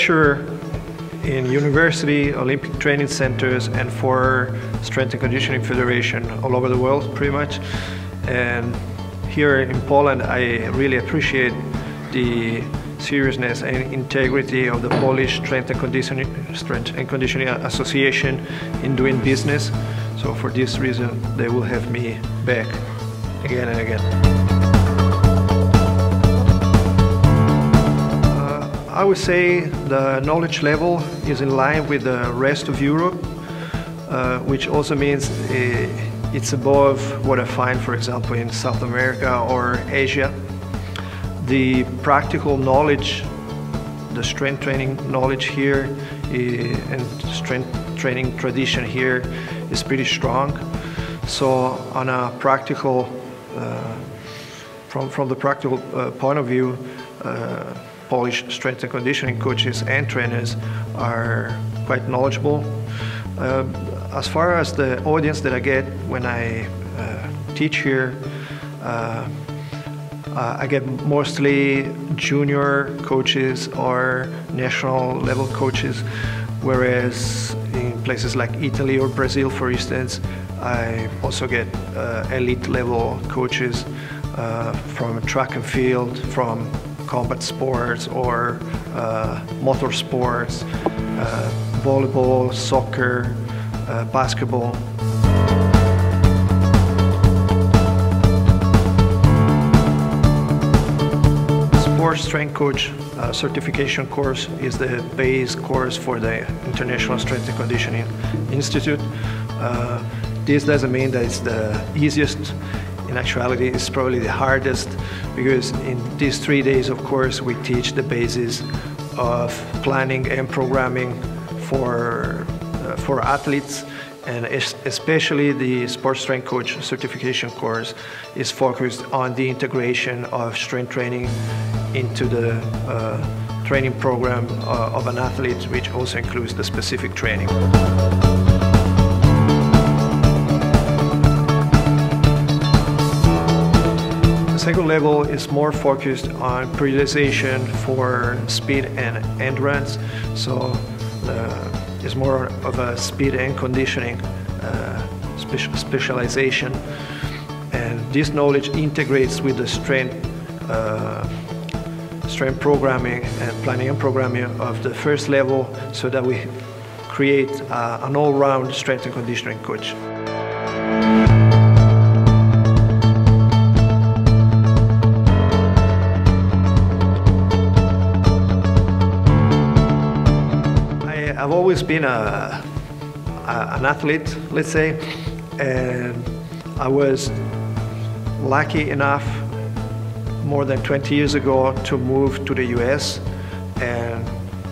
lecturer in university, Olympic training centers, and for Strength and Conditioning Federation all over the world, pretty much. And here in Poland, I really appreciate the seriousness and integrity of the Polish Strength and Conditioning, Strength and Conditioning Association in doing business. So for this reason, they will have me back again and again. I would say the knowledge level is in line with the rest of Europe, uh, which also means uh, it's above what I find, for example, in South America or Asia. The practical knowledge, the strength training knowledge here eh, and strength training tradition here is pretty strong. So on a practical, uh, from, from the practical uh, point of view, uh, Polish strength and conditioning coaches and trainers are quite knowledgeable. Uh, as far as the audience that I get when I uh, teach here, uh, uh, I get mostly junior coaches or national level coaches, whereas in places like Italy or Brazil, for instance, I also get uh, elite level coaches uh, from track and field, from combat sports or uh, motor sports, uh, volleyball, soccer, uh, basketball. Sports Strength Coach uh, certification course is the base course for the International Strength and Conditioning Institute. Uh, this doesn't mean that it's the easiest. In actuality, it's probably the hardest because in these three days of course we teach the basis of planning and programming for, uh, for athletes and especially the sports strength coach certification course is focused on the integration of strength training into the uh, training program uh, of an athlete, which also includes the specific training. Second level is more focused on periodization for speed and endurance. So uh, it's more of a speed and conditioning uh, spe specialization. And this knowledge integrates with the strength uh, strength programming and planning and programming of the first level so that we create uh, an all-round strength and conditioning coach. Always been a, a, an athlete, let's say, and I was lucky enough more than 20 years ago to move to the US and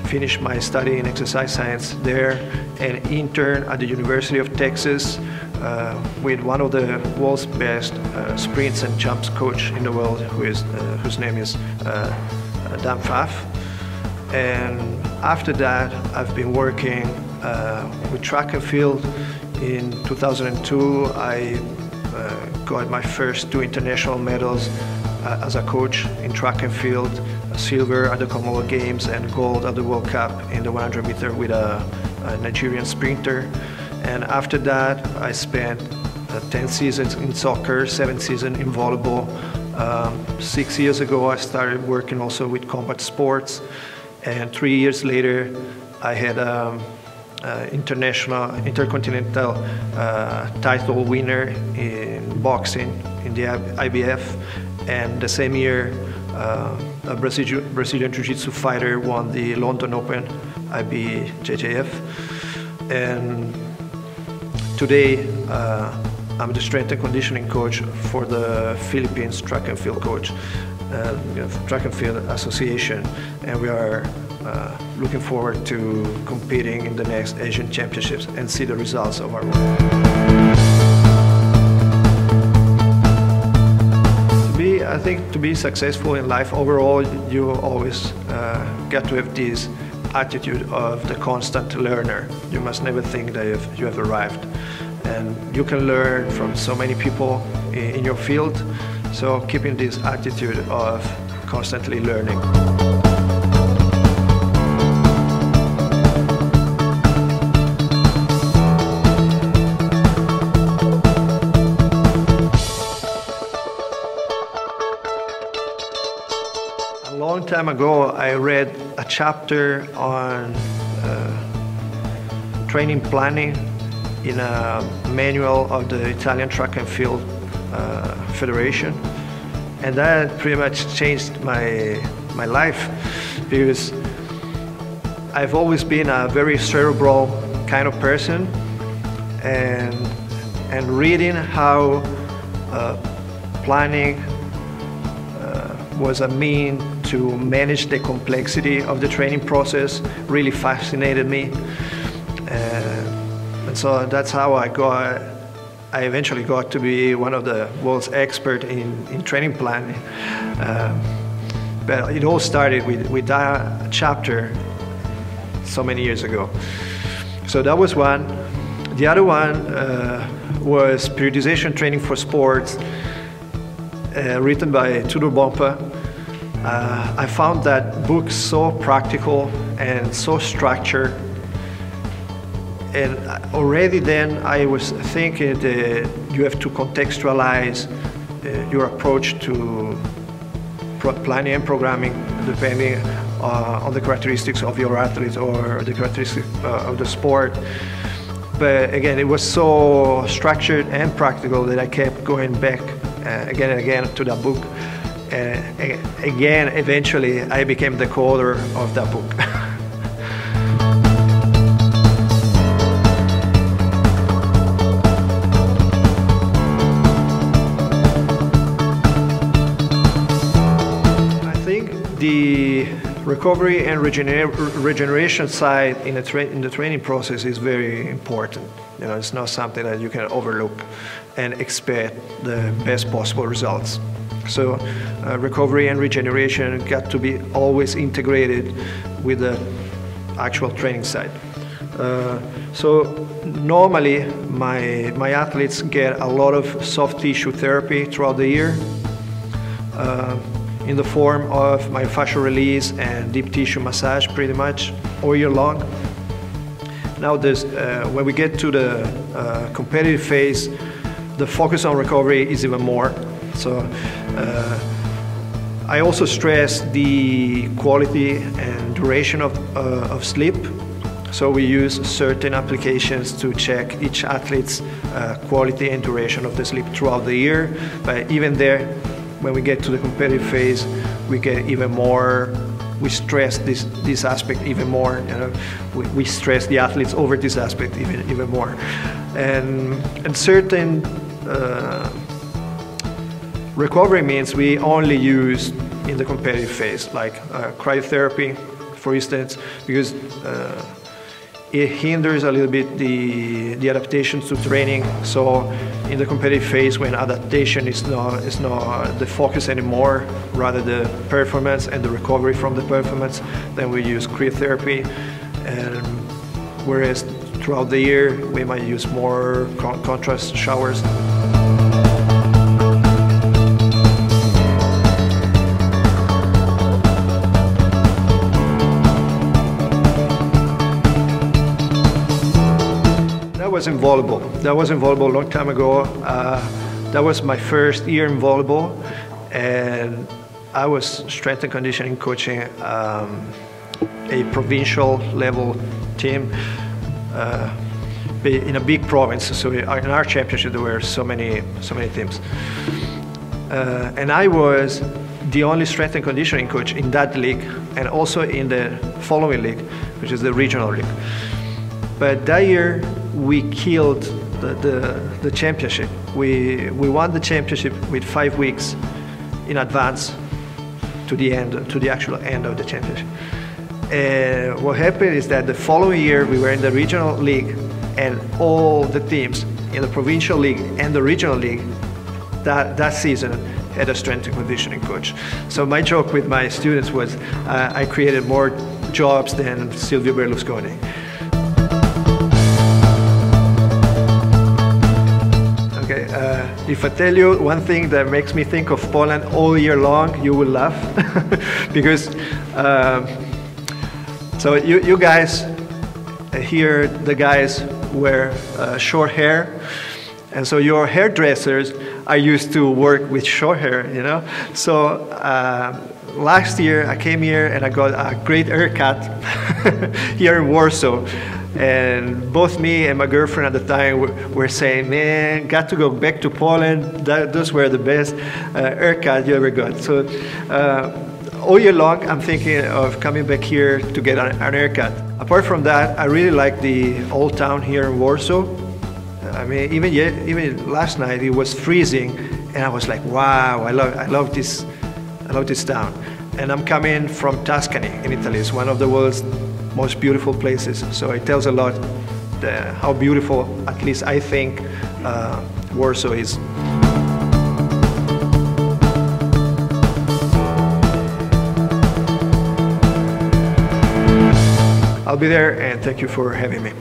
finish my study in exercise science there and intern at the University of Texas uh, with one of the world's best uh, sprints and jumps coach in the world who is, uh, whose name is uh, Dan Pfaff. And after that I've been working uh, with track and field. In 2002 I uh, got my first two international medals uh, as a coach in track and field, silver at the Commonwealth Games and gold at the World Cup in the 100 meter with a, a Nigerian sprinter. And after that, I spent uh, 10 seasons in soccer, seven seasons in volleyball. Um, six years ago, I started working also with combat sports. And three years later, I had um, uh, international, intercontinental uh, title winner in boxing in the IBF and the same year, uh, a Brazilian, Brazilian Jiu-Jitsu fighter won the London Open IBJJF. And today, uh, I'm the strength and conditioning coach for the Philippines Track and Field Coach, uh, Track and Field Association, and we are uh, looking forward to competing in the next Asian Championships and see the results of our work. I think to be successful in life overall, you always uh, get to have this attitude of the constant learner. You must never think that you have arrived. And you can learn from so many people in your field, so keeping this attitude of constantly learning. A long time ago, I read a chapter on uh, training planning in a manual of the Italian track and field Federation, and that pretty much changed my my life because I've always been a very cerebral kind of person, and and reading how uh, planning was a mean to manage the complexity of the training process really fascinated me. Uh, and so that's how I got, I eventually got to be one of the world's expert in, in training planning. Uh, but it all started with, with that chapter so many years ago. So that was one. The other one uh, was periodization training for sports uh, written by Tudor Bompa. Uh, I found that book so practical and so structured. And already then I was thinking that you have to contextualize uh, your approach to planning and programming depending uh, on the characteristics of your athlete or the characteristics uh, of the sport. But again, it was so structured and practical that I kept going back uh, again and again to that book. And again, eventually, I became the co-author of that book. recovery and regener regeneration side in the, in the training process is very important. You know, it's not something that you can overlook and expect the best possible results. So uh, recovery and regeneration got to be always integrated with the actual training side. Uh, so normally my, my athletes get a lot of soft tissue therapy throughout the year uh, in the form of myofascial release and deep tissue massage pretty much all year long. Now uh, when we get to the uh, competitive phase, the focus on recovery is even more. So uh, I also stress the quality and duration of, uh, of sleep. So we use certain applications to check each athlete's uh, quality and duration of the sleep throughout the year. But even there, when we get to the competitive phase, we get even more we stress this, this aspect even more. You know, we, we stress the athletes over this aspect even, even more. And, and certain uh, recovery means we only use in the competitive phase, like uh, cryotherapy, for instance, because uh, it hinders a little bit the, the adaptations to training. So in the competitive phase, when adaptation is not, is not the focus anymore, rather the performance and the recovery from the performance, then we use cryotherapy. And whereas throughout the year, we might use more con contrast showers. Was in volleyball. That was in volleyball a long time ago. Uh, that was my first year in volleyball, and I was strength and conditioning coaching um, a provincial level team uh, in a big province. So in our championship, there were so many, so many teams, uh, and I was the only strength and conditioning coach in that league, and also in the following league, which is the regional league. But that year, we killed the, the, the, championship. We, we won the championship with five weeks in advance to the end, to the actual end of the championship. And what happened is that the following year we were in the regional league and all the teams in the provincial league and the regional league that, that season had a strength and conditioning coach. So my joke with my students was uh, I created more jobs than Silvio Berlusconi. If I tell you one thing that makes me think of Poland all year long, you will laugh. because, uh, so you, you guys here, the guys wear uh, short hair. And so your hairdressers are used to work with short hair, you know. So uh, last year I came here and I got a great haircut here in Warsaw. And both me and my girlfriend at the time were, were saying, man, got to go back to Poland. That, those were the best uh, haircut you ever got. So uh, all year long, I'm thinking of coming back here to get an, an haircut. Apart from that, I really like the old town here in Warsaw. I mean, even yet, even last night it was freezing, and I was like, wow, I love, I love this, I love this town. And I'm coming from Tuscany in Italy. It's one of the world's most beautiful places. So it tells a lot the, how beautiful, at least I think, uh, Warsaw is. I'll be there and thank you for having me.